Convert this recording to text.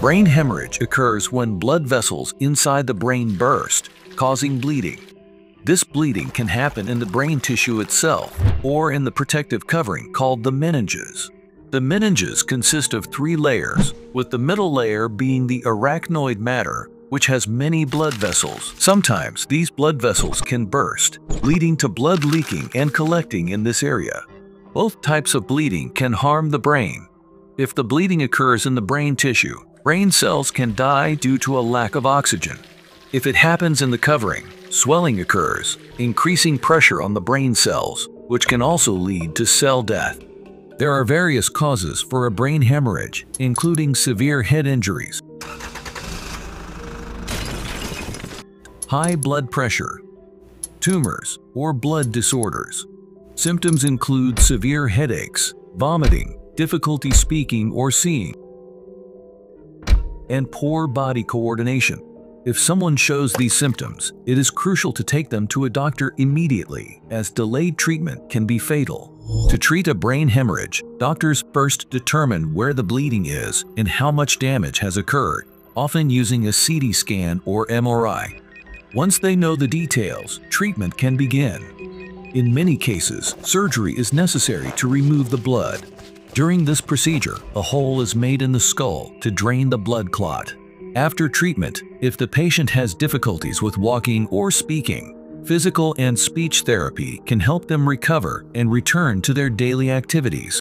Brain hemorrhage occurs when blood vessels inside the brain burst, causing bleeding. This bleeding can happen in the brain tissue itself or in the protective covering called the meninges. The meninges consist of three layers, with the middle layer being the arachnoid mater, which has many blood vessels. Sometimes these blood vessels can burst, leading to blood leaking and collecting in this area. Both types of bleeding can harm the brain. If the bleeding occurs in the brain tissue, brain cells can die due to a lack of oxygen. If it happens in the covering, swelling occurs, increasing pressure on the brain cells, which can also lead to cell death. There are various causes for a brain hemorrhage, including severe head injuries, high blood pressure, tumors, or blood disorders. Symptoms include severe headaches, vomiting, difficulty speaking or seeing, and poor body coordination. If someone shows these symptoms, it is crucial to take them to a doctor immediately, as delayed treatment can be fatal. To treat a brain hemorrhage, doctors first determine where the bleeding is and how much damage has occurred, often using a CT scan or MRI. Once they know the details, treatment can begin. In many cases, surgery is necessary to remove the blood. During this procedure, a hole is made in the skull to drain the blood clot. After treatment, if the patient has difficulties with walking or speaking, physical and speech therapy can help them recover and return to their daily activities.